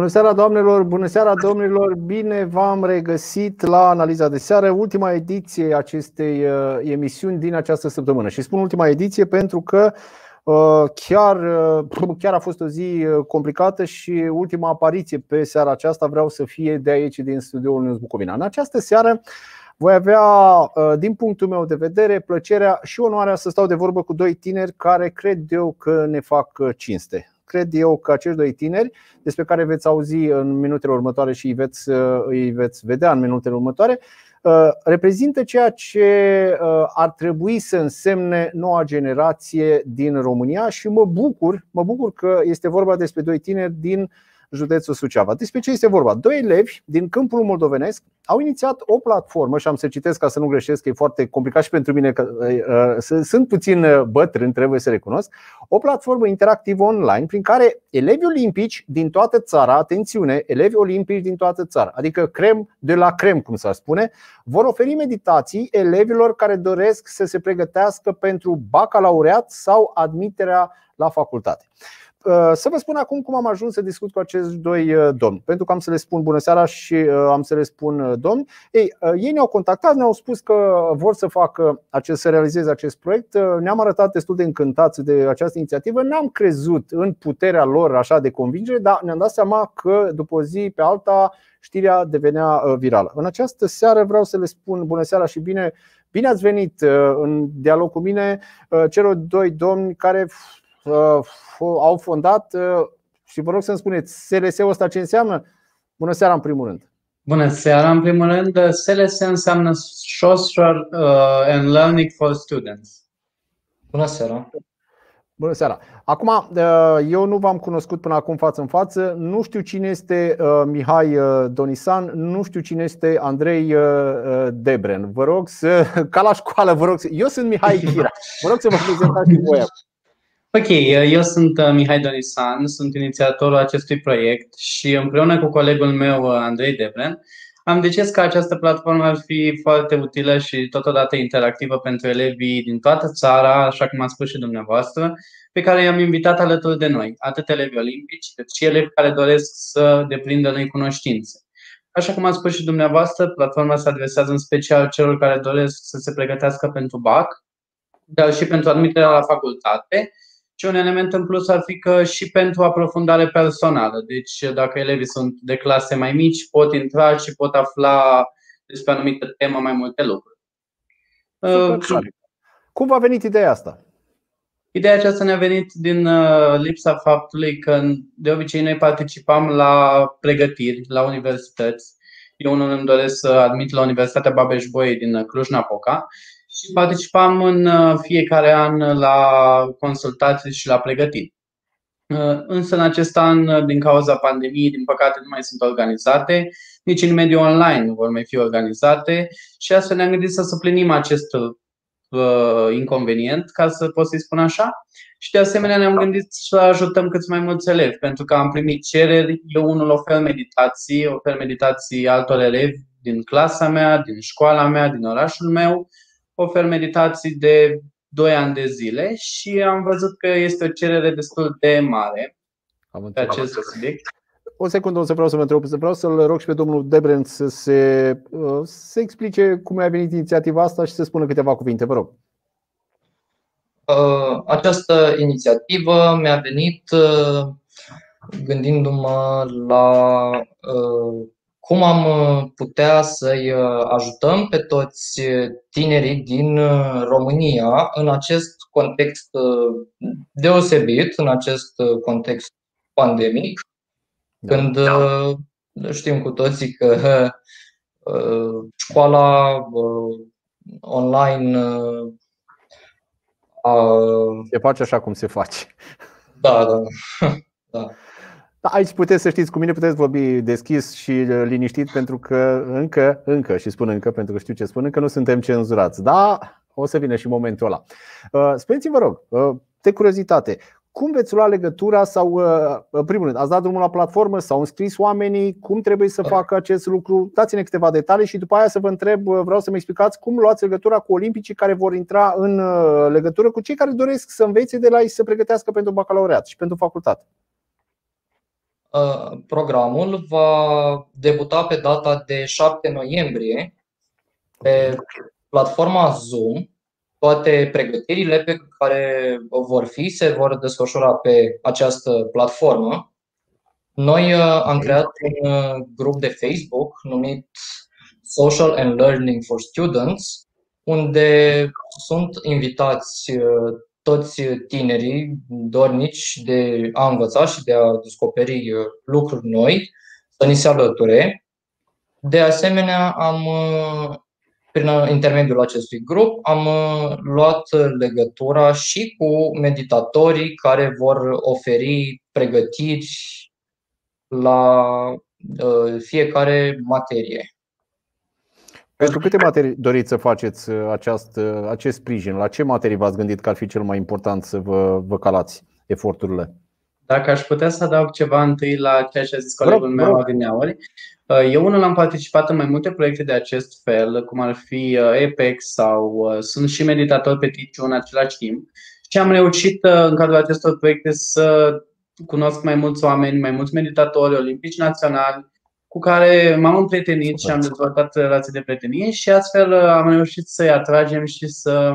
Bună seara, doamnelor! Bună seara, domnilor! Bine v-am regăsit la analiza de seară, ultima ediție acestei uh, emisiuni din această săptămână. Și spun ultima ediție pentru că uh, chiar, uh, chiar a fost o zi complicată și ultima apariție pe seara aceasta vreau să fie de aici, din studioul News Bucovina. În această seară voi avea, din punctul meu de vedere, plăcerea și onoarea să stau de vorbă cu doi tineri care cred eu că ne fac cinste cred eu că acești doi tineri, despre care veți auzi în minutele următoare și îi veți, îi veți vedea în minutele următoare, uh, reprezintă ceea ce uh, ar trebui să însemne noua generație din România și mă bucur, mă bucur că este vorba despre doi tineri din județul Suceava. Despre ce este vorba? Doi elevi din câmpul moldovenesc au inițiat o platformă și am să citesc ca să nu greșesc, că e foarte complicat și pentru mine, că uh, sunt puțin uh, bătrân, trebuie să recunosc, o platformă interactivă online prin care elevi olimpici din toată țara, atențiune, elevi olimpici din toată țara, adică crem de la crem, cum s-ar spune, vor oferi meditații elevilor care doresc să se pregătească pentru bacalaureat sau admiterea la facultate. Uh, să vă spun acum cum am ajuns să discut cu acești doi uh, domni. Pentru că am să le spun bună seara și uh, am să le spun domni. Ei, ei ne-au contactat, ne-au spus că vor să facă acest, să realizeze acest proiect. Ne-am arătat destul de încântați de această inițiativă. N-am crezut în puterea lor așa de convingere, dar ne-am dat seama că după o zi pe alta știrea devenea virală. În această seară vreau să le spun bună seara și bine, bine ați venit în dialog cu mine celor doi domni care Uh, au fondat uh, și vă rog să-mi spuneți, SLS-ul ăsta ce înseamnă? Bună seara în primul rând! Bună seara! În primul rând, SLS înseamnă Social uh, and Learning for Students. Bună seara! Bună seara! Acum, eu nu v-am cunoscut până acum față în față. Nu știu cine este Mihai Donisan, nu știu cine este Andrei Debren. Vă rog să, ca la școală, vă rog să, eu sunt Mihai Chira. Vă rog să vă prezentați și voi. Ok, eu sunt uh, Mihai Donisan, sunt inițiatorul acestui proiect și împreună cu colegul meu, uh, Andrei Debren, am decis că această platformă ar fi foarte utilă și totodată interactivă pentru elevii din toată țara, așa cum a spus și dumneavoastră, pe care i-am invitat alături de noi, atât elevi olimpici, cât și elevi care doresc să deprindă noi cunoștințe. Așa cum a spus și dumneavoastră, platforma se adresează în special celor care doresc să se pregătească pentru BAC, dar și pentru admiterea la facultate și un element în plus ar fi că și pentru aprofundare personală. Deci, dacă elevii sunt de clase mai mici, pot intra și pot afla despre anumite temă mai multe lucruri. Super. Cum v-a venit ideea asta? Ideea aceasta ne-a venit din uh, lipsa faptului că de obicei noi participam la pregătiri la universități. Eu unul îmi doresc să admit la Universitatea Babeș-Bolyai din Cluj-Napoca și participam în uh, fiecare an la consultații și la pregătiri. Uh, însă în acest an, uh, din cauza pandemiei, din păcate nu mai sunt organizate, nici în mediul online nu vor mai fi organizate și astfel ne-am gândit să suplinim acest inconvenient, ca să pot să-i spun așa. Și de asemenea ne-am gândit să ajutăm cât mai mulți elevi, pentru că am primit cereri, eu unul ofer meditații, ofer meditații altor elevi din clasa mea, din școala mea, din orașul meu ofer meditații de 2 ani de zile și am văzut că este o cerere destul de mare am pe acest subiect. O secundă, o să vreau să vă întreb. Vreau să-l rog și pe domnul Debren să se să explice cum a venit inițiativa asta și să spună câteva cuvinte. Vă rog. Uh, această inițiativă mi-a venit uh, gândindu-mă la uh, cum am uh, putea să-i uh, ajutăm pe toți uh, tinerii din România în acest context deosebit, în acest context pandemic, da. când da. știm cu toții că școala online se face așa cum se face. Da, da. da. Da, aici puteți să știți, cu mine puteți vorbi deschis și uh, liniștit pentru că încă, încă, și spun încă pentru că știu ce spun, încă nu suntem cenzurați. Da, o să vină și momentul ăla. Uh, spuneți-vă, rog, uh, de curiozitate, cum veți lua legătura sau, în primul rând, ați dat drumul la platformă, s-au înscris oamenii, cum trebuie să facă acest lucru? Dați-ne câteva detalii și după aia să vă întreb, vreau să-mi explicați cum luați legătura cu olimpicii care vor intra în legătură cu cei care doresc să învețe de la ei să pregătească pentru bacalaureat și pentru facultate. Programul va debuta pe data de 7 noiembrie pe platforma Zoom. Toate pregătirile pe care vor fi se vor desfășura pe această platformă. Noi am creat un grup de Facebook numit Social and Learning for Students, unde sunt invitați toți tinerii dornici de a învăța și de a descoperi uh, lucruri noi, să ni se alăture. De asemenea, am, uh, prin intermediul acestui grup, am uh, luat legătura și cu meditatorii care vor oferi pregătiri la fiecare materie. Pentru câte materii doriți să faceți uh, aceast, uh, acest sprijin? La ce materii v-ați gândit că ar fi cel mai important să vă, vă calați eforturile? Dacă aș putea să adaug ceva întâi la ceea ce a zis colegul meu adineauri, uh, eu unul am participat în mai multe proiecte de acest fel, cum ar fi EPEX sau sunt și meditator pe Ticiu în același timp și am reușit în cadrul acestor proiecte să cunosc mai mulți oameni, mai mulți meditatori olimpici naționali, cu care m-am împrietenit și am dezvoltat relații de prietenie și astfel uh, am reușit să-i atragem și să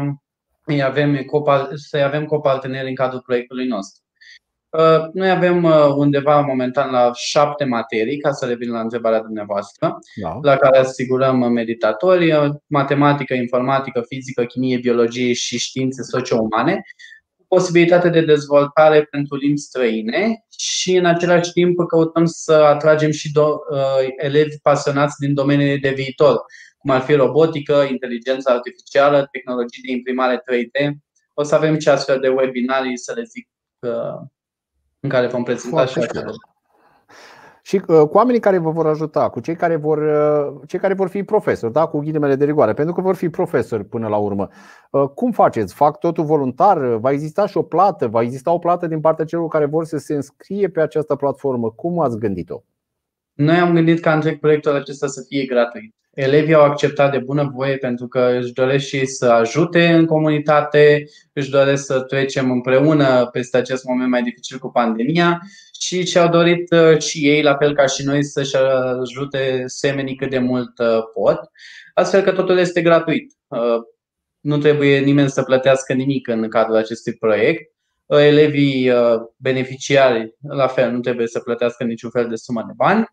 îi avem, să avem coparteneri în cadrul proiectului nostru. Uh, noi avem uh, undeva momentan la șapte materii, ca să revin la întrebarea dumneavoastră, da. la care asigurăm meditatorii, matematică, informatică, fizică, chimie, biologie și științe socio-umane posibilitate de dezvoltare pentru limbi străine și în același timp căutăm să atragem și do- uh, elevi pasionați din domeniile de viitor, cum ar fi robotică, inteligența artificială, tehnologii de imprimare 3D. O să avem și astfel de webinarii, să le zic, uh, în care vom prezenta Foarte și acele și uh, cu oamenii care vă vor ajuta, cu cei care vor, uh, cei care vor fi profesori, da? cu ghilimele de rigoare, pentru că vor fi profesori până la urmă. Uh, cum faceți? Fac totul voluntar? Va exista și o plată? Va exista o plată din partea celor care vor să se înscrie pe această platformă? Cum ați gândit-o? Noi am gândit ca întreg proiectul acesta să fie gratuit. Elevii au acceptat de bună voie pentru că își doresc și să ajute în comunitate, își doresc să trecem împreună peste acest moment mai dificil cu pandemia și și-au dorit uh, și ei, la fel ca și noi, să-și ajute semenii cât de mult uh, pot, astfel că totul este gratuit. Uh, nu trebuie nimeni să plătească nimic în cadrul acestui proiect. Elevii beneficiari, la fel, nu trebuie să plătească niciun fel de sumă de bani.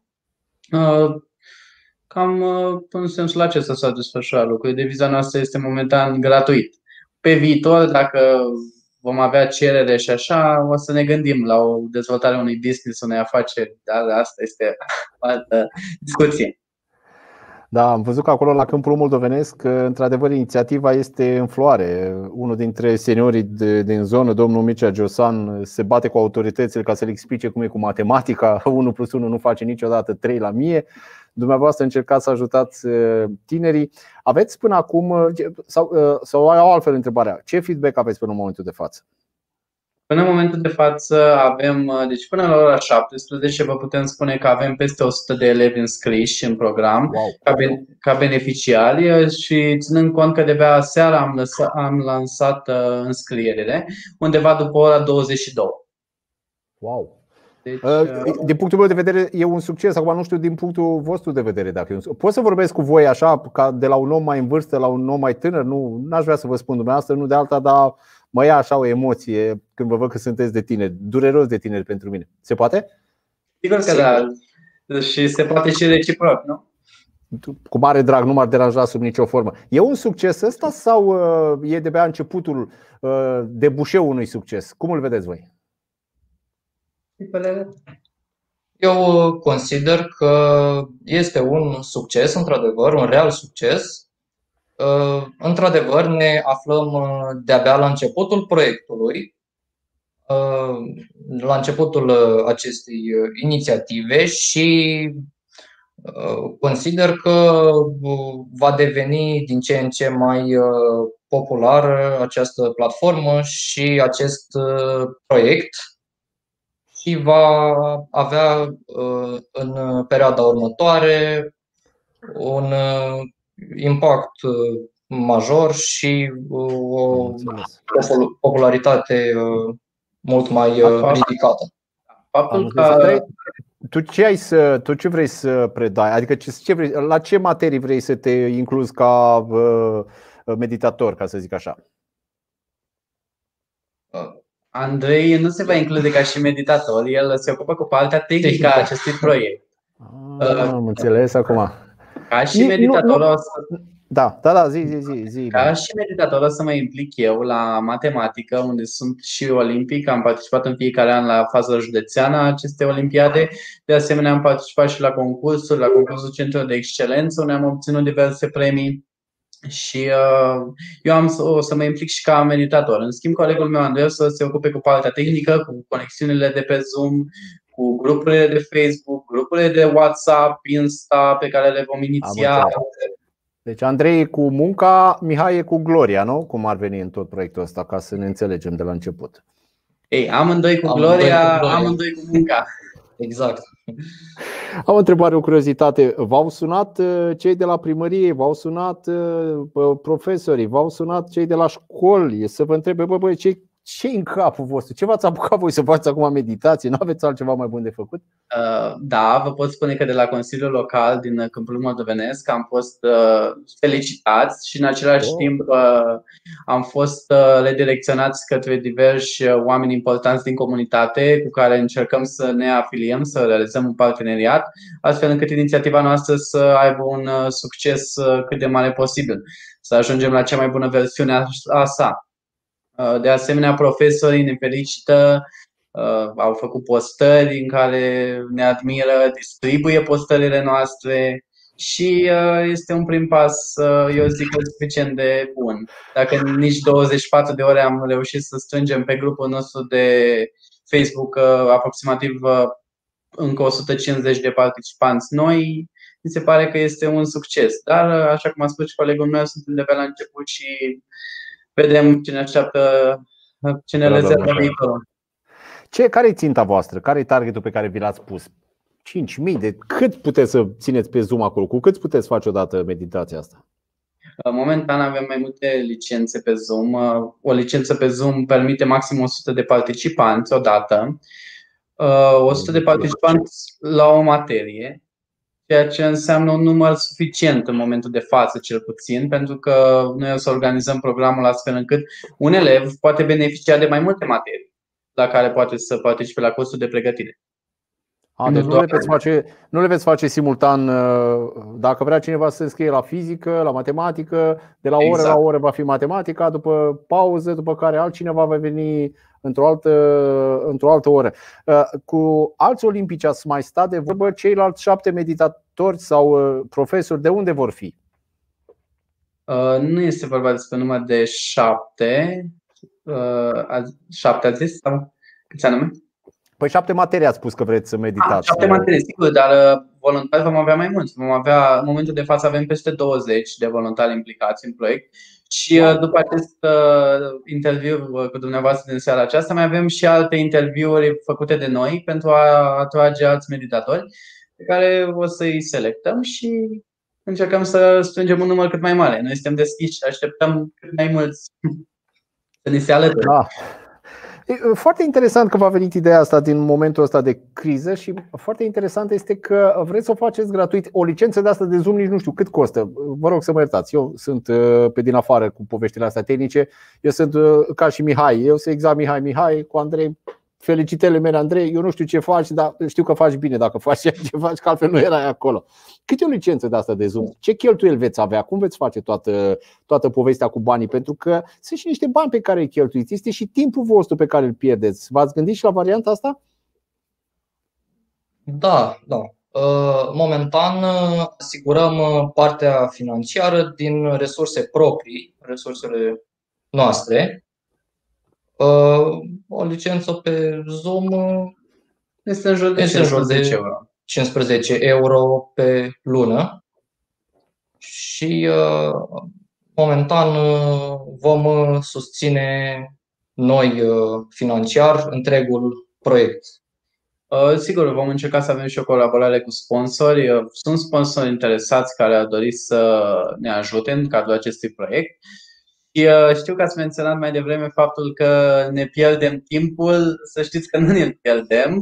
Cam în sensul acesta s-a desfășurat lucrurile. Deviza noastră este momentan gratuit. Pe viitor, dacă vom avea cerere și așa, o să ne gândim la o dezvoltare unui business, unei afaceri, dar asta este o altă discuție. Da, am văzut că acolo la Câmpul Moldovenesc, într-adevăr, inițiativa este în floare. Unul dintre seniorii de, din zonă, domnul Mircea Giosan, se bate cu autoritățile ca să le explice cum e cu matematica. 1 plus 1 nu face niciodată 3 la mie. Dumneavoastră încercați să ajutați uh, tinerii. Aveți până acum, uh, sau, uh, sau au altfel întrebarea, ce feedback aveți până în momentul de față? Până în momentul de față avem, deci până la ora 17 vă putem spune că avem peste 100 de elevi înscriși în program wow. ca, ben, ca beneficiari și ținând cont că de-abia seara am, lăsat, am lansat înscrierile, undeva după ora 22. Wow! Deci, uh, uh, din punctul meu de vedere e un succes. Acum nu știu din punctul vostru de vedere dacă e un Pot să vorbesc cu voi așa, ca de la un om mai în vârstă la un om mai tânăr? Nu aș vrea să vă spun dumneavoastră, nu de alta, dar mă ia așa o emoție când vă văd că sunteți de tineri, dureros de tineri pentru mine. Se poate? Sigur că da. Și se poate și reciproc, nu? Cu mare drag, nu m-ar deranja sub nicio formă. E un succes ăsta sau uh, e de-abia începutul de bușeu unui succes? Cum îl vedeți voi? Eu consider că este un succes, într-adevăr, un real succes. Uh, într-adevăr, ne aflăm uh, de-abia la începutul proiectului, uh, la începutul acestei inițiative și consider că va deveni din ce în ce mai populară această platformă și acest proiect și va avea uh, în perioada următoare un uh, impact uh, major și o popularitate mult mai ridicată. Faptul că tu ce, ai să, tu ce vrei să predai? Adică ce, ce vrei, la ce materii vrei să te incluzi ca uh, meditator, ca să zic așa? Andrei nu se va include ca și meditator, el se ocupă cu partea tehnică a acestui proiect. Ah, am înțeles acum. Ca și meditator o să da, da, da, zi, zi, zi, zi. Ca și meditator o să mă implic eu la matematică, unde sunt și olimpic. Am participat în fiecare an la faza județeană a acestei olimpiade. De asemenea, am participat și la concursuri, la concursul Centru de Excelență, unde am obținut diverse premii. Și uh, eu am, o să mă implic și ca meditator. În schimb, colegul meu, Andrei, o să se ocupe cu partea tehnică, cu conexiunile de pe Zoom, cu grupurile de Facebook, grupurile de WhatsApp, Insta pe care le vom iniția. Deci Andrei e cu munca, Mihai e cu gloria, nu? Cum ar veni în tot proiectul ăsta, ca să ne înțelegem de la început. Ei, amândoi cu amândoi gloria, cu gloria. amândoi cu munca. Exact. Am o întrebare, o curiozitate. V-au sunat uh, cei de la primărie, v-au sunat uh, profesorii, v-au sunat cei de la școli să vă întrebe, bă, bă, ce ce în capul vostru? Ce v-ați apucat voi să faceți acum meditație? Nu aveți altceva mai bun de făcut? Uh, da, vă pot spune că de la Consiliul Local din Câmpul Moldovenesc am fost uh, felicitați și în același oh. timp uh, am fost redirecționați către diversi oameni importanți din comunitate cu care încercăm să ne afiliem, să realizăm un parteneriat, astfel încât inițiativa noastră să aibă un succes cât de mare posibil, să ajungem la cea mai bună versiune a sa. Uh, de asemenea, profesorii ne felicită, uh, au făcut postări în care ne admiră, distribuie postările noastre și uh, este un prim pas, eu zic, suficient de bun. Dacă nici 24 de ore am reușit să strângem pe grupul nostru de Facebook aproximativ încă 150 de participanți noi, mi se pare că este un succes. Dar, așa cum a spus și colegul meu, suntem de pe la început și vedem ce ne așteaptă, ce ne da, rezervă da, da. viitorul. Ce, care e ținta voastră? Care e targetul pe care vi l-ați pus? 5.000 de cât puteți să țineți pe Zoom acolo? Cu cât puteți face odată meditația asta? Momentan avem mai multe licențe pe Zoom. O licență pe Zoom permite maxim 100 de participanți odată. 100 de participanți la o materie ceea ce înseamnă un număr suficient în momentul de față, cel puțin, pentru că noi o să organizăm programul astfel încât un elev poate beneficia de mai multe materii la care poate să participe la cursul de pregătire. A, deci nu le, veți face, nu le veți face simultan. Uh, dacă vrea cineva să se înscrie la fizică, la matematică, de la exact. oră la oră va fi matematica, după pauză, după care altcineva va veni într-o altă, într-o altă oră. Uh, cu alți olimpici ați mai stat de vorbă, ceilalți șapte meditatori sau uh, profesori, de unde vor fi? Nu este vorba despre număr de șapte. Șapte ați zis? Sau câți anume? Păi șapte materii ați spus că vreți să meditați. A, șapte materii, sigur, dar uh, voluntari vom avea mai mulți. Vom avea, în momentul de față avem peste 20 de voluntari implicați în proiect și uh, după acest uh, interviu cu dumneavoastră din seara aceasta mai avem și alte interviuri făcute de noi pentru a atrage alți meditatori pe care o să-i selectăm și încercăm să strângem un număr cât mai mare. Noi suntem deschiși și așteptăm cât mai mulți să ni se alăture. Da. Foarte interesant că v-a venit ideea asta din momentul ăsta de criză și foarte interesant este că vreți să o faceți gratuit. O licență de asta de Zoom nici nu știu cât costă. Vă rog să mă iertați. Eu sunt uh, pe din afară cu poveștile astea tehnice. Eu sunt uh, ca și Mihai. Eu sunt exact Mihai Mihai cu Andrei felicitările mele, Andrei, eu nu știu ce faci, dar știu că faci bine dacă faci ceea ce faci, că altfel nu erai acolo. Cât e o licență de asta de Zoom? Ce cheltuieli veți avea? Cum veți face toată, toată povestea cu banii? Pentru că sunt și niște bani pe care îi cheltuiți, este și timpul vostru pe care îl pierdeți. V-ați gândit și la varianta asta? Da, da. Uh, momentan uh, asigurăm uh, partea financiară din resurse proprii, resursele noastre, Uh, o licență pe Zoom uh, este în jur de, este 15 euro. 15 euro pe lună și uh, momentan vom susține noi financiar întregul proiect. Sigur, vom încerca să avem și o colaborare cu sponsori. Sunt sponsori interesați care ar dori să ne ajute în cadrul acestui proiect Și uh, știu că ați menționat mai devreme faptul că ne pierdem timpul. Să știți că nu ne pierdem.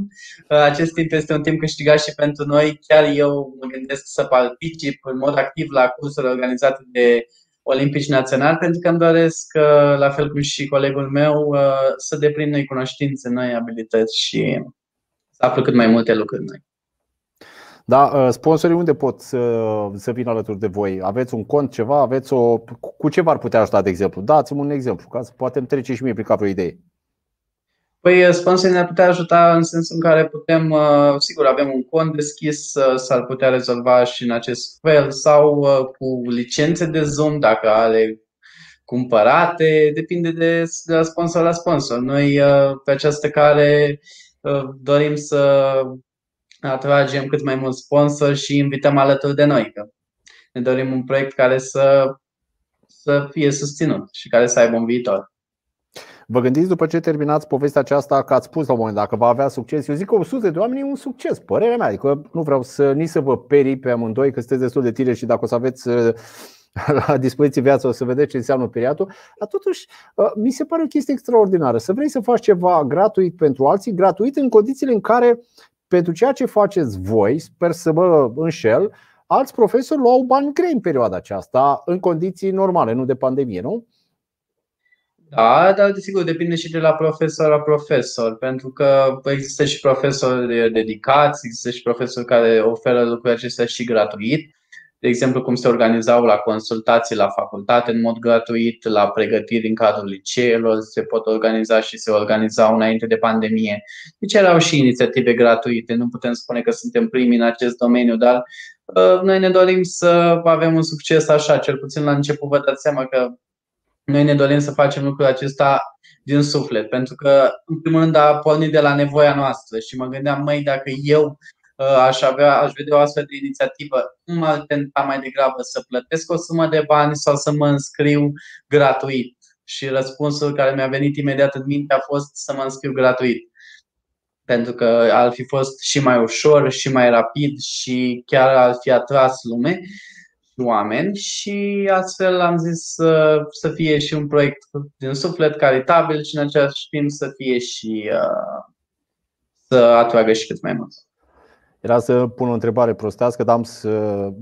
Uh, acest timp este un timp câștigat și pentru noi. Chiar eu mă gândesc să particip în mod activ la cursuri organizate de olimpici naționali pentru că îmi doresc, uh, la fel cum și colegul meu, să deprind noi cunoștințe, noi abilități și să aflu cât mai multe lucruri noi. Da, uh, sponsorii unde pot să, să vină alături de voi? Aveți un cont, ceva? Aveți o, cu ce v-ar putea ajuta, de exemplu? Dați-mi un exemplu, ca să poate trece și mie prin capul o idee. Păi uh, sponsorii ne-ar putea ajuta în sensul în care putem, uh, sigur, avem un cont deschis, s-ar putea rezolva și în acest fel sau cu licențe de Zoom, dacă are cumpărate, depinde de, de la sponsor la sponsor. Noi pe această care dorim să atragem cât mai mulți sponsori și invităm alături de noi. Că ne dorim un proiect care să, să fie susținut și care să aibă un viitor. Vă gândiți după ce terminați povestea aceasta că ați spus la un moment dacă va avea succes? Eu zic că 100 de oameni e un succes, părerea mea. Adică nu vreau să nici să vă perii pe amândoi că sunteți destul de tine și dacă o să aveți uh, la dispoziție viața o să vedeți ce înseamnă periatul, dar totuși uh, mi se pare o chestie extraordinară. Să vrei să faci ceva gratuit pentru alții, gratuit în condițiile în care pentru ceea ce faceți voi, sper să mă înșel, alți profesori luau bani grei în perioada aceasta, în condiții normale, nu de pandemie, nu? Da, dar desigur depinde și de la profesor la profesor, pentru că există și profesori dedicați, există și profesori care oferă lucrurile acestea și gratuit de exemplu, cum se organizau la consultații la facultate în mod gratuit, la pregătiri în cadrul liceelor, se pot organiza și se organizau înainte de pandemie. Deci erau și inițiative gratuite, nu putem spune că suntem primii în acest domeniu, dar uh, noi ne dorim să avem un succes așa, cel puțin la început vă dați seama că noi ne dorim să facem lucrul acesta din suflet, pentru că, în primul rând, a pornit de la nevoia noastră și mă gândeam, măi, dacă eu Uh, aș, avea, aș vedea o astfel de inițiativă, m-ar tenta mai degrabă să plătesc o sumă de bani sau să mă înscriu gratuit. Și răspunsul care mi-a venit imediat în minte a fost să mă înscriu gratuit. Pentru că ar fi fost și mai ușor, și mai rapid și chiar ar fi atras lume și oameni și astfel am zis să, să fie și un proiect din suflet caritabil și în același timp să fie și uh, să atragă și cât mai mult. Era să pun o întrebare prostească, dar am să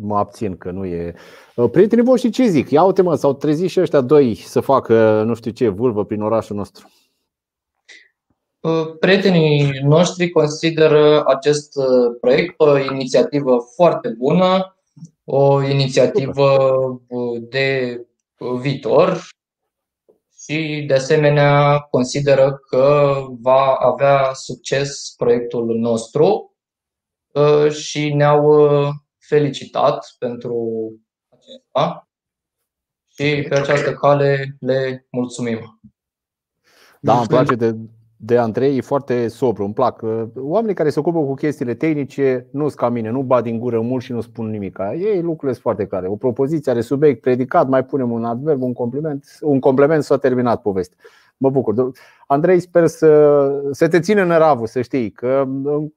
mă abțin că nu e. Uh, prietenii voștri ce zic? Ia uite mă, s-au trezit și ăștia doi să facă nu știu ce vulvă prin orașul nostru. Uh, prietenii noștri consideră acest uh, proiect o inițiativă foarte bună, o inițiativă de viitor și, de asemenea, consideră că va avea succes proiectul nostru Uh, și ne-au uh, felicitat pentru acesta și pe această cale le mulțumim. Da, îmi place de, de Andrei, e foarte sobru, îmi plac. Uh, oamenii care se ocupă cu chestiile tehnice nu sunt ca mine, nu bat din gură mult și nu spun nimic. Ei lucrurile sunt foarte clare. O propoziție are subiect, predicat, mai punem un adverb, un compliment, un complement s-a terminat povestea. Mă bucur. Andrei, sper să, să te țină în ravul, să știi că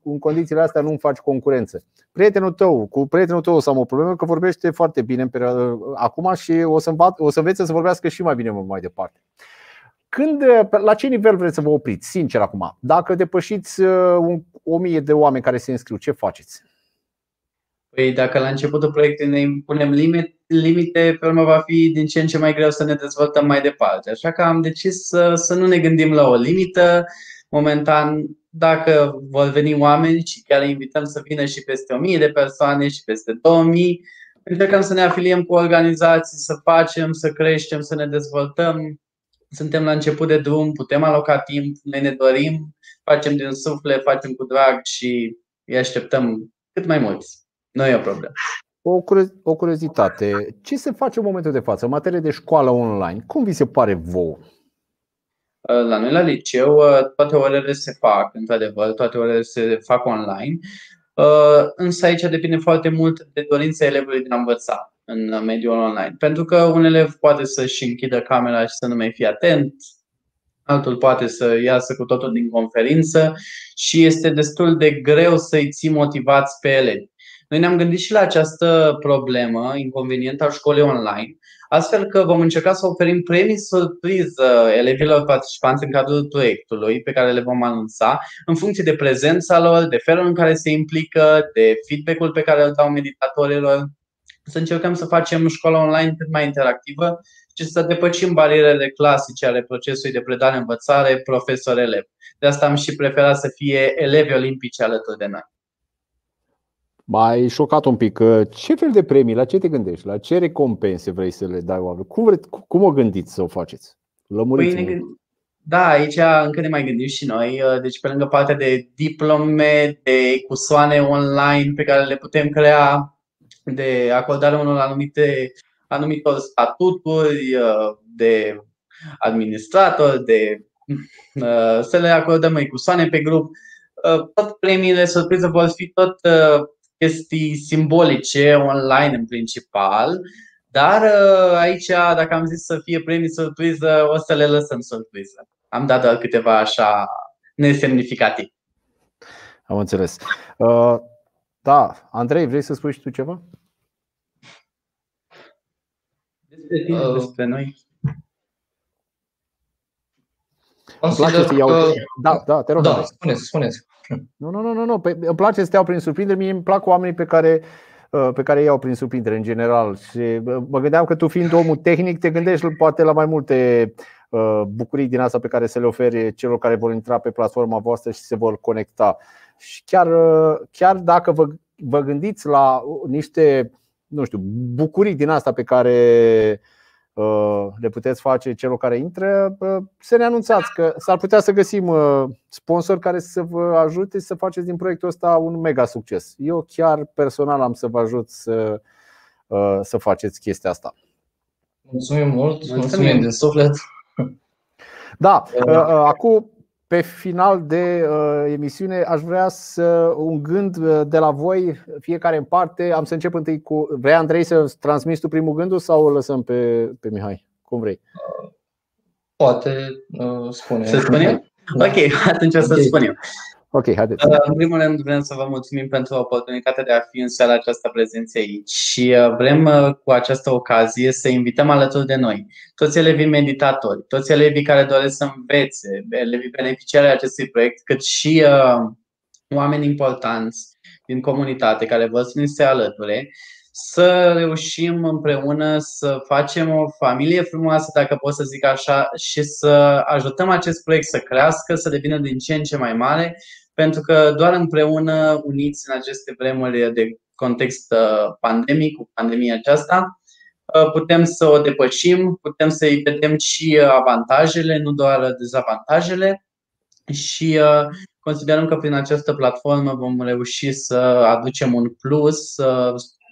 în condițiile astea nu-mi faci concurență. Prietenul tău, cu prietenul tău o să am o problemă că vorbește foarte bine în perioada, acum și o să, învat, o să învețe să vorbească și mai bine mai departe. Când, la ce nivel vreți să vă opriți? Sincer acum, dacă depășiți uh, un, o mie de oameni care se înscriu, ce faceți? Păi dacă la începutul proiectului ne impunem limite, limite, pe urmă va fi din ce în ce mai greu să ne dezvoltăm mai departe. Așa că am decis să, să nu ne gândim la o limită. Momentan, dacă vor veni oameni și chiar invităm să vină și peste 1000 de persoane și peste 2000, încercăm să ne afiliem cu organizații, să facem, să creștem, să ne dezvoltăm. Suntem la început de drum, putem aloca timp, noi ne dorim, facem din suflet, facem cu drag și îi așteptăm cât mai mulți. Nu e o problemă. O, o curiozitate. Ce se face în momentul de față în materie de școală online? Cum vi se pare vouă? La noi la liceu toate orele se fac, într-adevăr, toate orele se fac online. Însă aici depinde foarte mult de dorința elevului de a învăța în mediul online. Pentru că un elev poate să-și închidă camera și să nu mai fie atent, altul poate să iasă cu totul din conferință și este destul de greu să-i ții motivați pe elevi. Noi ne-am gândit și la această problemă, inconvenient al școlii online, astfel că vom încerca să oferim premii surpriză elevilor participanți în cadrul proiectului pe care le vom anunța, în funcție de prezența lor, de felul în care se implică, de feedback-ul pe care îl dau meditatorilor. Să încercăm să facem școala online cât mai interactivă și să depășim barierele clasice ale procesului de predare-învățare profesor-elev. De asta am și preferat să fie elevi olimpici alături de noi. M-ai șocat un pic. Ce fel de premii? La ce te gândești? La ce recompense vrei să le dai oamenilor? Cum, vreți, cum o gândiți să o faceți? Lămuriți păi da, aici încă ne mai gândim și noi. Deci pe lângă partea de diplome, de cusoane online pe care le putem crea, de acordare unor anumite, anumitor statuturi, de administrator, de să le acordăm mai cusoane pe grup. Tot premiile surpriză vor fi tot chestii simbolice online în principal, dar uh, aici, dacă am zis să fie premii surpriză, o să le lăsăm surpriză. Am dat doar câteva așa nesemnificativ. Am înțeles. Uh, da, Andrei, vrei să spui și tu ceva? Despre tine, uh, despre noi. Îmi place să iau... Că... Da, da, te rog. Da, spuneți, spuneți. Nu, nu, nu, nu, nu. Păi, îmi place să te iau prin surprindere. Mie îmi plac oamenii pe care uh, pe care iau prin surprindere în general și uh, mă gândeam că tu fiind omul tehnic te gândești poate la mai multe uh, bucurii din asta pe care să le ofere celor care vor intra pe platforma voastră și se vor conecta. Și chiar, chiar dacă vă, vă gândiți la niște, nu știu, bucurii din asta pe care Uh, le puteți face celor care intră, uh, să ne anunțați că s-ar putea să găsim uh, sponsori care să vă ajute să faceți din proiectul ăsta un mega succes. Eu chiar personal am să vă ajut să, să faceți chestia asta. Mulțumim mult, mulțumim din suflet. Da, acum pe final de uh, emisiune aș vrea să un gând uh, de la voi, fiecare în parte. Am să încep întâi cu. Vrei, Andrei, să transmiți tu primul gând sau îl lăsăm pe, pe Mihai? Cum vrei? Poate uh, spune. Să spunem? Da. Ok, atunci o să okay. spun eu. Ok, haideți. Uh, în primul rând vrem să vă mulțumim pentru oportunitatea de a fi în seara aceasta prezență aici și uh, vrem uh, cu această ocazie să invităm alături de noi toți elevii meditatori, toți elevii care doresc să învețe, elevii beneficiari ai acestui proiect, cât și oameni importanți din comunitate care vor să ne se alăture să reușim împreună să facem o familie frumoasă, dacă pot să zic așa, și să ajutăm acest proiect să crească, să devină din ce în ce mai mare pentru că doar împreună, uniți în aceste vremuri de context uh, pandemic, cu pandemia aceasta, uh, putem să o depășim, putem să-i vedem și uh, avantajele, nu doar dezavantajele și considerăm că prin această platformă vom reuși să aducem un plus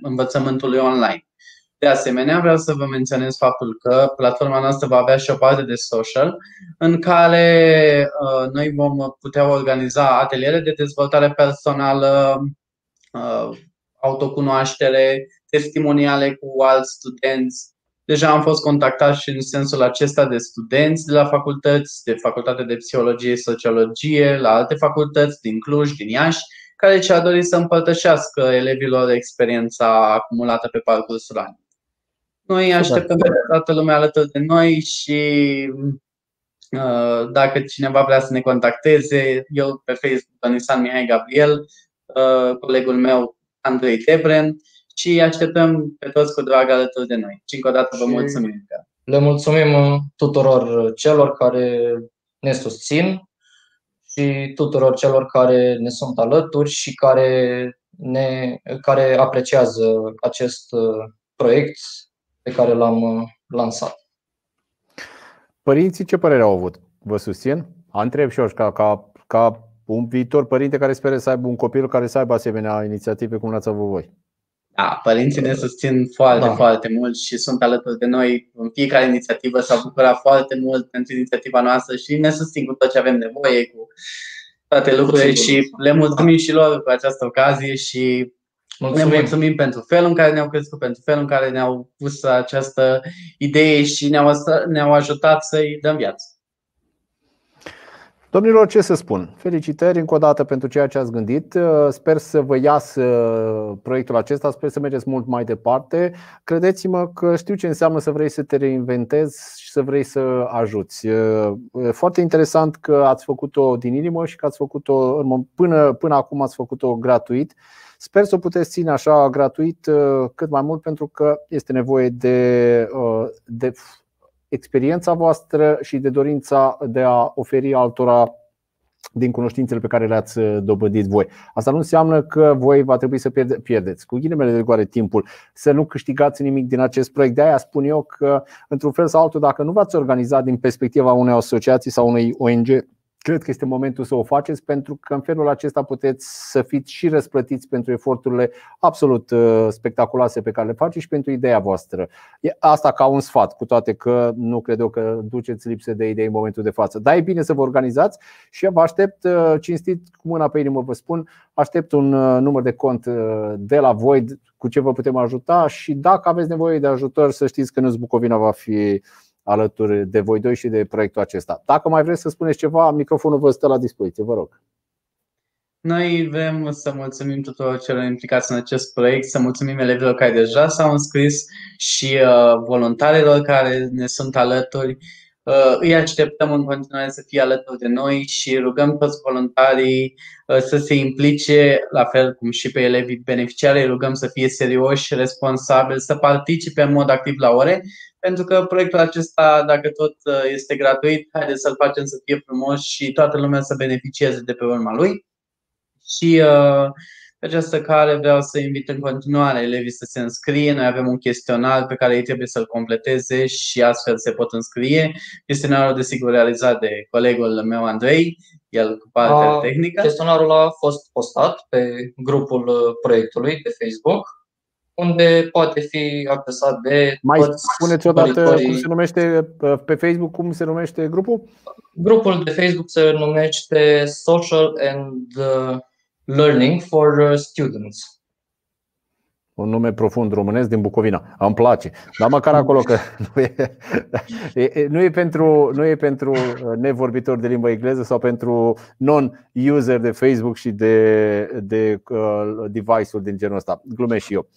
învățământului online. De asemenea, vreau să vă menționez faptul că platforma noastră va avea și o parte de social în care uh, noi vom putea organiza ateliere de dezvoltare personală, uh, autocunoaștere, testimoniale cu alți studenți. Deja am fost contactat și în sensul acesta de studenți de la facultăți, de facultate de psihologie și sociologie, la alte facultăți din Cluj, din Iași, care ce-a dorit să împărtășească elevilor experiența acumulată pe parcursul anului. Noi așteptăm pe toată lumea alături de noi și uh, dacă cineva vrea să ne contacteze, eu pe Facebook, Anisan Mihai Gabriel, uh, colegul meu Andrei Tebren și așteptăm pe toți cu drag alături de noi. Și încă o dată vă mulțumim. Le mulțumim tuturor celor care ne susțin și tuturor celor care ne sunt alături și care, ne, care apreciază acest uh, proiect pe care l-am uh, lansat. Părinții ce părere au avut? Vă susțin? Întreb și eu ca, ca, ca un viitor părinte care speră să aibă un copil care să aibă asemenea inițiative cum l-ați avut voi. Da, părinții ne susțin foarte, da. foarte mult și sunt alături de noi în fiecare inițiativă. S-au bucurat foarte mult pentru inițiativa noastră și ne susțin cu tot ce avem nevoie, cu toate lucrurile și le mulțumim și lor cu această ocazie și Mulțumim. Ne mulțumim pentru felul în care ne-au crescut, pentru felul în care ne-au pus această idee și ne-au, ne-au ajutat să-i dăm viață. Domnilor, ce să spun? Felicitări încă o dată pentru ceea ce ați gândit. Sper să vă iasă proiectul acesta, sper să mergeți mult mai departe. Credeți-mă că știu ce înseamnă să vrei să te reinventezi și să vrei să ajuți. Foarte interesant că ați făcut-o din inimă și că ați făcut-o până, până acum ați făcut-o gratuit. Sper să o puteți ține așa gratuit cât mai mult pentru că este nevoie de, de experiența voastră și de dorința de a oferi altora din cunoștințele pe care le-ați uh, dobândit voi. Asta nu înseamnă că voi va trebui să pierdeți, cu ghilimele de goare timpul, să nu câștigați nimic din acest proiect. De aia spun eu că, într-un fel sau altul, dacă nu v-ați organizat din perspectiva unei asociații sau unei ONG Cred că este momentul să o faceți pentru că în felul acesta puteți să fiți și răsplătiți pentru eforturile absolut uh, spectaculoase pe care le faceți și pentru ideea voastră. Asta ca un sfat, cu toate că nu cred eu că duceți lipsă de idei în momentul de față. Dar e bine să vă organizați și vă aștept uh, cinstit cu mâna pe inimă vă spun, aștept un uh, număr de cont de la voi cu ce vă putem ajuta și dacă aveți nevoie de ajutor să știți că nu Bucovina va fi alături de voi doi și de proiectul acesta. Dacă mai vreți să spuneți ceva, microfonul vă stă la dispoziție, vă rog. Noi vrem să mulțumim tuturor celor implicați în acest proiect, să mulțumim elevilor care deja s-au înscris și uh, voluntarilor care ne sunt alături. Uh, îi așteptăm în continuare să fie alături de noi și rugăm toți voluntarii uh, să se implice, la fel cum și pe elevii beneficiari, rugăm să fie serioși, responsabili, să participe în mod activ la ore pentru că proiectul acesta, dacă tot uh, este gratuit, haideți să-l facem să fie frumos și toată lumea să beneficieze de pe urma lui. Și uh, pe această cale vreau să invit în continuare elevii să se înscrie. Noi avem un chestionar pe care ei trebuie să-l completeze și astfel se pot înscrie. Chestionarul, desigur, realizat de colegul meu Andrei, el cu partea a, tehnică. Chestionarul a fost postat pe grupul uh, proiectului pe Facebook unde poate fi accesat de Mai toți spuneți odată cum se numește pe Facebook, cum se numește grupul? Grupul de Facebook se numește Social and uh, Learning for uh, Students un nume profund românesc din Bucovina. Îmi place. Dar măcar acolo că nu e, nu e, pentru, nu e pentru nevorbitori de limba engleză sau pentru non-user de Facebook și de, de uh, device-uri din genul ăsta. Glumesc și eu.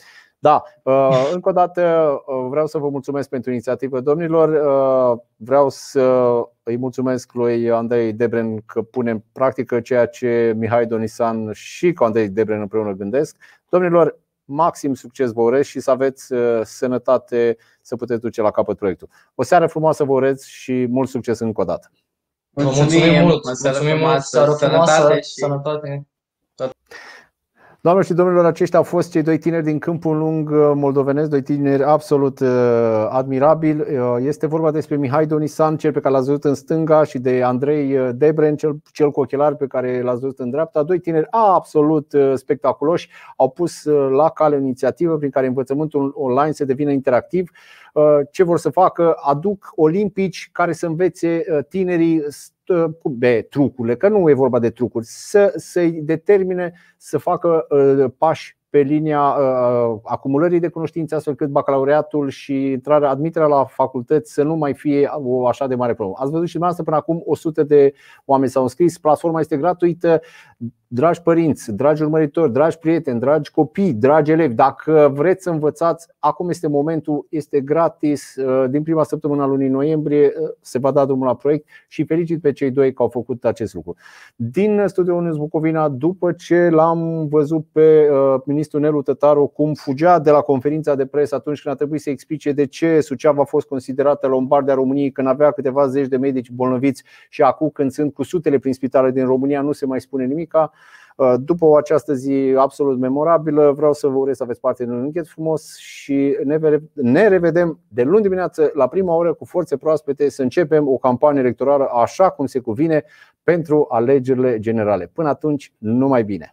Da, uh, încă o dată uh, vreau să vă mulțumesc pentru inițiativă, domnilor. Uh, vreau să îi mulțumesc lui Andrei Debren că pune în practică ceea ce Mihai Donisan și cu Andrei Debren împreună gândesc. Domnilor, maxim succes vă urez și să aveți sănătate să puteți duce la capăt proiectul. O seară frumoasă vă urez și mult succes încă o dată. Mulțumim, mulțumim mult, mulțumim mult, seară frumoasă, sănătate. Și... sănătate. Doamnelor și domnilor, aceștia au fost cei doi tineri din Câmpul Lung uh, moldovenesc, doi tineri absolut uh, admirabili. Uh, este vorba despre Mihai Donisan, cel pe care l-ați văzut în stânga, și de Andrei Debren, cel, cel cu ochelari pe care l-ați văzut în dreapta. Doi tineri absolut spectaculoși au pus la cale o inițiativă prin care învățământul online se devine interactiv. Ce vor să facă? Aduc olimpici care să învețe tinerii de trucurile, că nu e vorba de trucuri, să, să-i determine să facă uh, pași pe linia uh, acumulării de cunoștințe, astfel cât bacalaureatul și intrarea, admiterea la facultăți să nu mai fie o așa de mare problemă. Ați văzut și dumneavoastră până acum 100 de oameni s-au înscris, platforma este gratuită. Dragi părinți, dragi urmăritori, dragi prieteni, dragi copii, dragi elevi, dacă vreți să învățați, acum este momentul, este gratis. Uh, din prima săptămână a lunii noiembrie uh, se va da drumul la proiect și felicit pe cei doi că au făcut acest lucru. Din Studioul Uniunii Bucovina, după ce l-am văzut pe uh, ministrul Nelu Tătaru cum fugea de la conferința de presă atunci când a trebuit să explice de ce Suceava a fost considerată Lombardia României când avea câteva zeci de medici bolnaviți și acum când sunt cu sutele prin spitale din România nu se mai spune nimica. Uh, după o această zi absolut memorabilă, vreau să vă urez să aveți parte de un închet frumos și ne revedem de luni dimineață la prima oră cu forțe proaspete să începem o campanie electorală așa cum se cuvine pentru alegerile generale. Până atunci, numai bine!